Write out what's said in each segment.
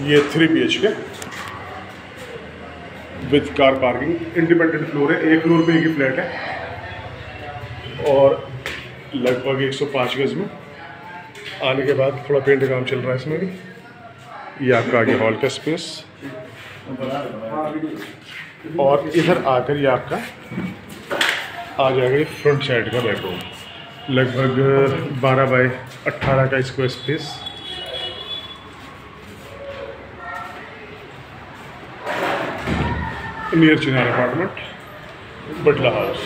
ये three B H K with car parking independent floor है, एक फ्लोर पे एक ही फ्लैट है, और लगभग 105 गज में। आने के बाद थोड़ा पेंट काम चल रहा है इसमें भी। ये आपका आगे हॉल का स्पेस और इधर आकर ये आपका आ जाएगा फ्रंट साइड का बेडरूम लगभग 12 बाय 18 का square space near Chinar apartment Batla House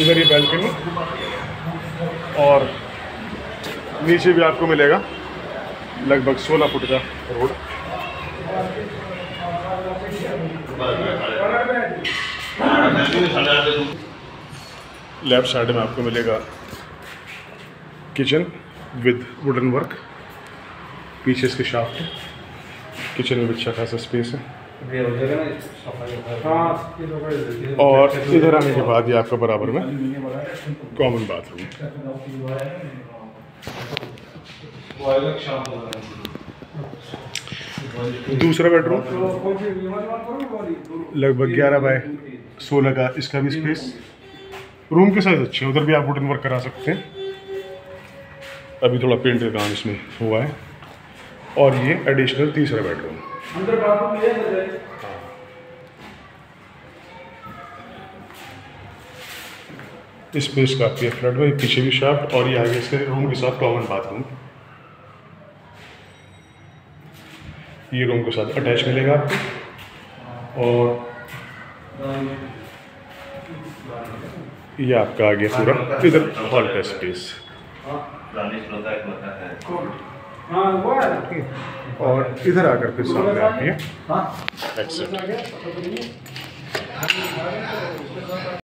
इधर ये बैल्कनी और नीचे भी आपको मिलेगा, लगभग 16 फुट का रोड। लेफ़्ट साइड में आपको मिलेगा किचन विद वुडन वर्क पीछे इसके शाफ्ट किचन में भी अच्छा खासा स्पेस है। और इधर आने के बाद ये आपका बराबर में कॉमन बाथरूम दूसरा बेडरूम लगभग 11 बाय 16 का इसका भी स्पेस रूम के साइज़ अच्छे हैं उधर भी आप वुडन वर्क करा सकते हैं। अभी थोड़ा पेंट का काम इसमें हुआ है। और ये एडिशनल तीसरा बेडरूम स्पेस काफ़ी है फ्लड में पीछे भी शाफ्ट और ये आगे इसके रूम के साथ कॉमन बाथरूम ये रूम के साथ अटैच मिलेगा। आपको और ये आपका आगे पूरा इधर हॉल का स्पेस और इधर आकर के सामने आती है।